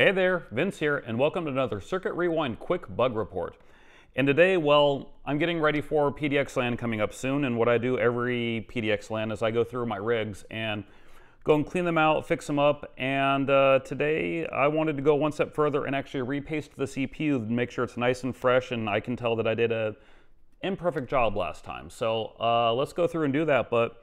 Hey there, Vince here, and welcome to another Circuit Rewind quick bug report. And today, well, I'm getting ready for PDX LAN coming up soon, and what I do every PDX LAN is I go through my rigs and go and clean them out, fix them up, and uh, today I wanted to go one step further and actually repaste the CPU and make sure it's nice and fresh, and I can tell that I did a imperfect job last time. So uh, let's go through and do that, but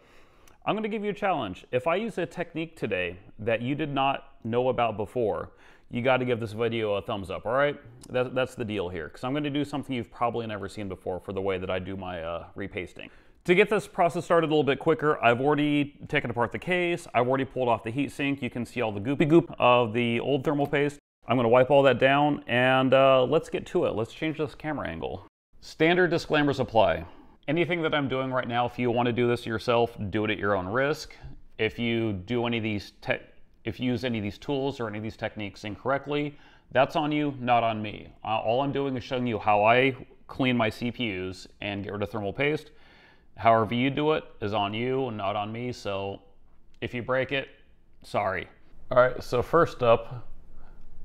I'm gonna give you a challenge. If I use a technique today that you did not know about before, you got to give this video a thumbs up, all right? That, that's the deal here, because I'm going to do something you've probably never seen before for the way that I do my uh, repasting. To get this process started a little bit quicker, I've already taken apart the case, I've already pulled off the heatsink, you can see all the goopy goop of the old thermal paste. I'm going to wipe all that down, and uh, let's get to it. Let's change this camera angle. Standard disclaimers apply. Anything that I'm doing right now, if you want to do this yourself, do it at your own risk. If you do any of these tech if you use any of these tools or any of these techniques incorrectly, that's on you, not on me. Uh, all I'm doing is showing you how I clean my CPUs and get rid of thermal paste. However you do it is on you and not on me. So if you break it, sorry. All right, so first up,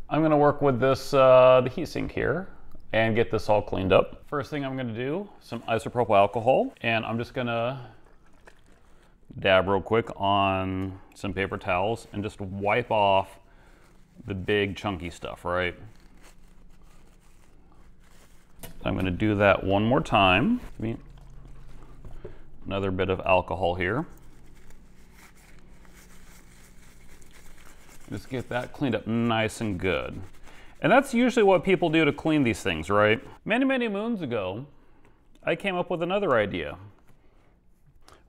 I'm gonna work with this, uh, the heatsink here and get this all cleaned up. First thing I'm gonna do, some isopropyl alcohol, and I'm just gonna dab real quick on some paper towels and just wipe off the big chunky stuff, right? I'm going to do that one more time. Another bit of alcohol here. Just get that cleaned up nice and good. And that's usually what people do to clean these things, right? Many, many moons ago, I came up with another idea.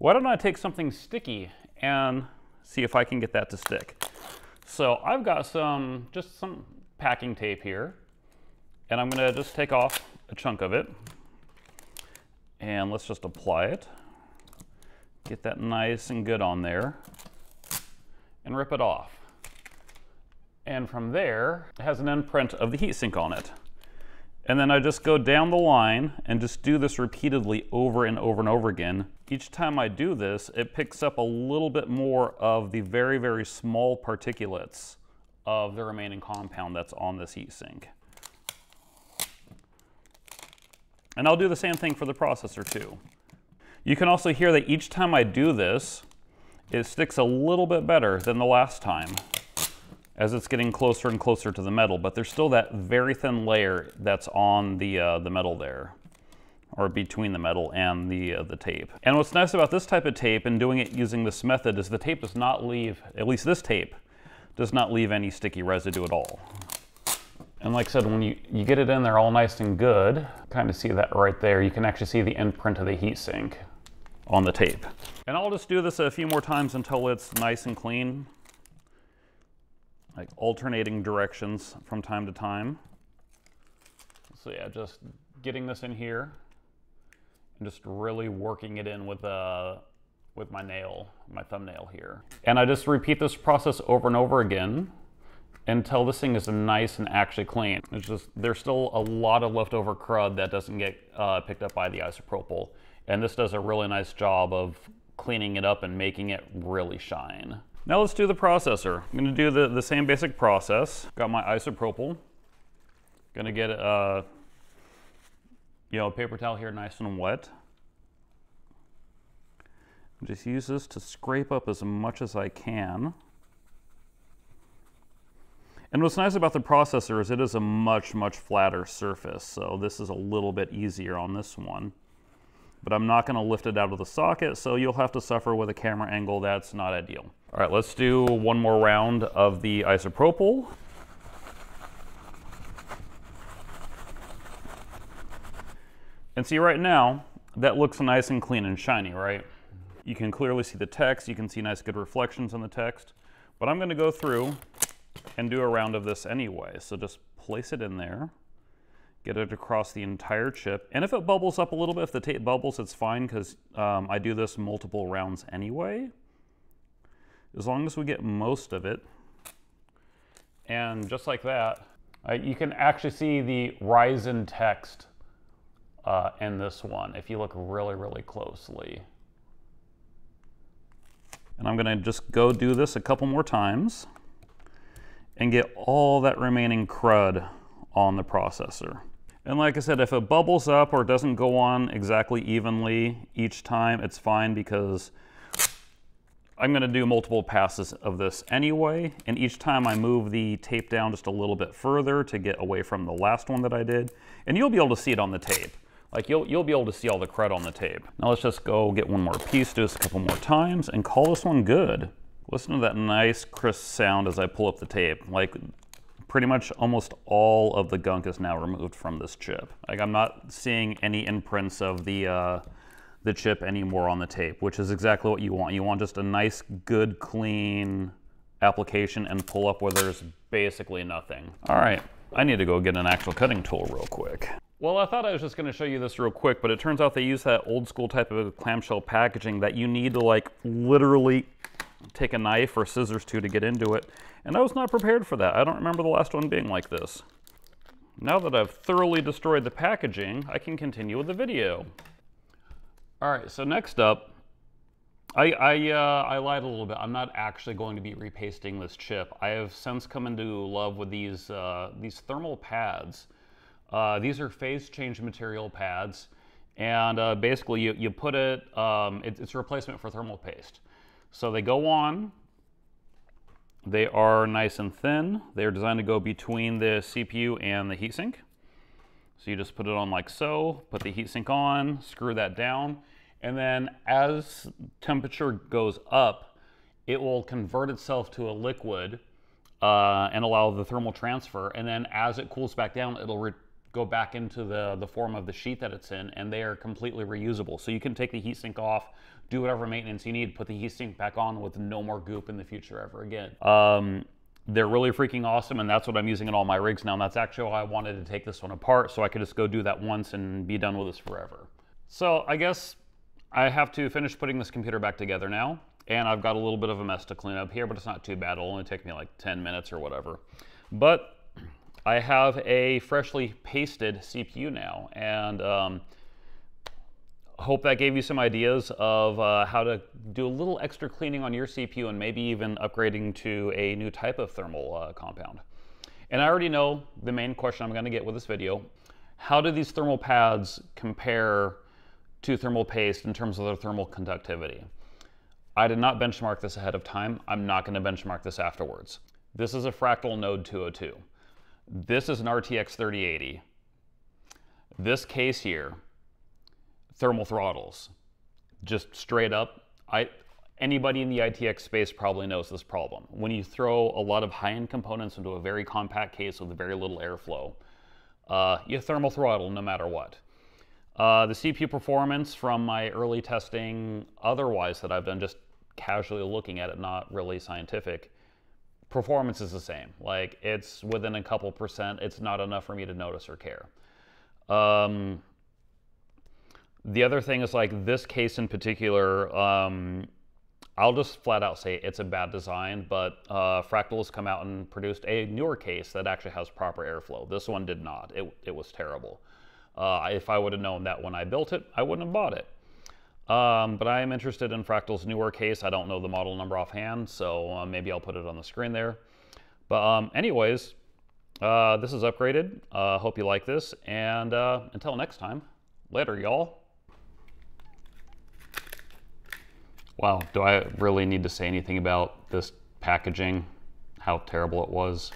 Why don't I take something sticky and see if I can get that to stick. So I've got some, just some packing tape here, and I'm gonna just take off a chunk of it, and let's just apply it. Get that nice and good on there, and rip it off. And from there, it has an imprint of the heatsink on it. And then I just go down the line and just do this repeatedly over and over and over again. Each time I do this, it picks up a little bit more of the very, very small particulates of the remaining compound that's on this heat sink. And I'll do the same thing for the processor too. You can also hear that each time I do this, it sticks a little bit better than the last time as it's getting closer and closer to the metal, but there's still that very thin layer that's on the, uh, the metal there, or between the metal and the, uh, the tape. And what's nice about this type of tape and doing it using this method is the tape does not leave, at least this tape, does not leave any sticky residue at all. And like I said, when you, you get it in there all nice and good, kind of see that right there, you can actually see the imprint of the heatsink on the tape. And I'll just do this a few more times until it's nice and clean like alternating directions from time to time. So yeah, just getting this in here and just really working it in with uh, with my nail, my thumbnail here. And I just repeat this process over and over again until this thing is nice and actually clean. It's just, there's still a lot of leftover crud that doesn't get uh, picked up by the isopropyl. And this does a really nice job of cleaning it up and making it really shine. Now let's do the processor. I'm gonna do the, the same basic process. Got my isopropyl. Gonna get uh, you know, a paper towel here nice and wet. Just use this to scrape up as much as I can. And what's nice about the processor is it is a much, much flatter surface. So this is a little bit easier on this one but I'm not gonna lift it out of the socket, so you'll have to suffer with a camera angle that's not ideal. All right, let's do one more round of the isopropyl. And see right now, that looks nice and clean and shiny, right? You can clearly see the text, you can see nice good reflections in the text, but I'm gonna go through and do a round of this anyway. So just place it in there get it across the entire chip. And if it bubbles up a little bit, if the tape bubbles, it's fine because um, I do this multiple rounds anyway. As long as we get most of it. And just like that, uh, you can actually see the Ryzen text uh, in this one if you look really, really closely. And I'm gonna just go do this a couple more times. and get all that remaining crud on the processor. And like I said, if it bubbles up or doesn't go on exactly evenly each time, it's fine because I'm gonna do multiple passes of this anyway. And each time I move the tape down just a little bit further to get away from the last one that I did. And you'll be able to see it on the tape. Like you'll, you'll be able to see all the crud on the tape. Now let's just go get one more piece, do this a couple more times and call this one good. Listen to that nice crisp sound as I pull up the tape. Like pretty much almost all of the gunk is now removed from this chip. Like I'm not seeing any imprints of the, uh, the chip anymore on the tape, which is exactly what you want. You want just a nice, good, clean application and pull up where there's basically nothing. All right, I need to go get an actual cutting tool real quick. Well, I thought I was just gonna show you this real quick, but it turns out they use that old school type of clamshell packaging that you need to like literally take a knife or scissors to to get into it. And I was not prepared for that. I don't remember the last one being like this. Now that I've thoroughly destroyed the packaging, I can continue with the video. All right, so next up, I, I, uh, I lied a little bit. I'm not actually going to be repasting this chip. I have since come into love with these, uh, these thermal pads. Uh, these are phase change material pads. And uh, basically you, you put it, um, it, it's a replacement for thermal paste. So they go on, they are nice and thin. They're designed to go between the CPU and the heatsink. So you just put it on like so, put the heatsink on, screw that down, and then as temperature goes up, it will convert itself to a liquid uh, and allow the thermal transfer. And then as it cools back down, it'll go back into the, the form of the sheet that it's in, and they are completely reusable. So you can take the heatsink off, do whatever maintenance you need, put the heatsink back on with no more goop in the future ever again. Um, they're really freaking awesome, and that's what I'm using in all my rigs now. And that's actually why I wanted to take this one apart, so I could just go do that once and be done with this forever. So I guess I have to finish putting this computer back together now. And I've got a little bit of a mess to clean up here, but it's not too bad. It'll only take me like 10 minutes or whatever. But I have a freshly pasted CPU now, and um, hope that gave you some ideas of uh, how to do a little extra cleaning on your CPU and maybe even upgrading to a new type of thermal uh, compound. And I already know the main question I'm going to get with this video. How do these thermal pads compare to thermal paste in terms of their thermal conductivity? I did not benchmark this ahead of time. I'm not going to benchmark this afterwards. This is a Fractal Node 202. This is an RTX 3080. This case here thermal throttles. Just straight up, I, anybody in the ITX space probably knows this problem. When you throw a lot of high-end components into a very compact case with very little airflow, uh, you thermal throttle no matter what. Uh, the CPU performance from my early testing, otherwise that I've done just casually looking at it, not really scientific, performance is the same. Like it's within a couple percent. It's not enough for me to notice or care. Um, the other thing is like this case in particular, um, I'll just flat out say it's a bad design, but uh, Fractal has come out and produced a newer case that actually has proper airflow. This one did not. It, it was terrible. Uh, if I would have known that when I built it, I wouldn't have bought it. Um, but I am interested in Fractal's newer case. I don't know the model number offhand, so uh, maybe I'll put it on the screen there. But um, anyways, uh, this is upgraded. Uh, hope you like this. And uh, until next time, later, y'all. Wow, do I really need to say anything about this packaging? How terrible it was?